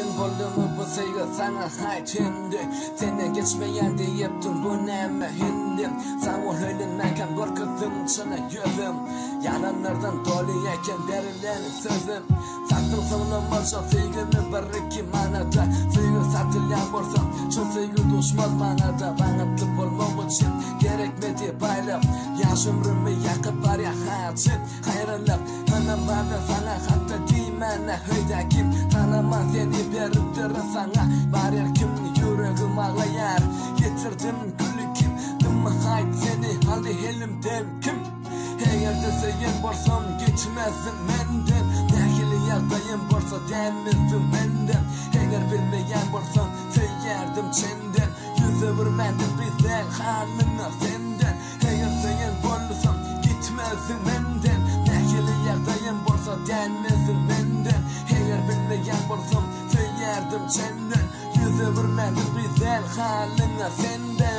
erkin bo'ldimi bu sana hayt hindi sendan kechmagan deyaptim bu nima hindi samu hilinmagan bir qizim chini yuzim yalinirdim toli ekan berilgan so'zim satdim sovunimocha sevgimni bir ikki manada. Sevgi satilgan bo'lsa shu sevgi dushman manada. Banatli bo'lmam uchun kerakmi deb aylab yosh umrimni yaqib boryapti hayronlab hamma mana sana diymene höyde kim Tanıma seni berip durur sana ya kim yüreğim ağlayar Getirdim gülü kim? Dımmı hayt seni hali elimden kim? Eğer de sen borsam geçmezsin menden. Dahili yardayım borsa denmezdin menden. Eğer bilmeyen borsan söylerdim çenden. Yüzü vurmendim bizden halına senden. Eğer sen bolsam gitmezdin menden. Dahili yardayım borsa denmezdin menden Eğer bilmeyen borsam söylerdim çenden. Yüzü vurmendim bizden halına senden